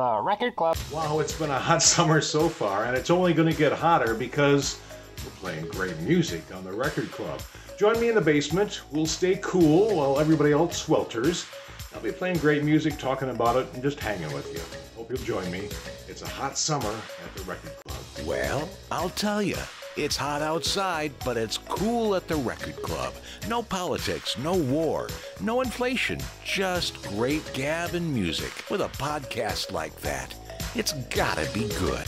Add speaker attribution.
Speaker 1: The Record Club.
Speaker 2: Wow, it's been a hot summer so far, and it's only going to get hotter because we're playing great music on the Record Club. Join me in the basement. We'll stay cool while everybody else swelters. I'll be playing great music, talking about it, and just hanging with you. Hope you'll join me. It's a hot summer at the Record Club.
Speaker 3: Well, I'll tell you. It's hot outside, but it's cool at the record club. No politics, no war, no inflation, just great gab and music. With a podcast like that, it's gotta be good.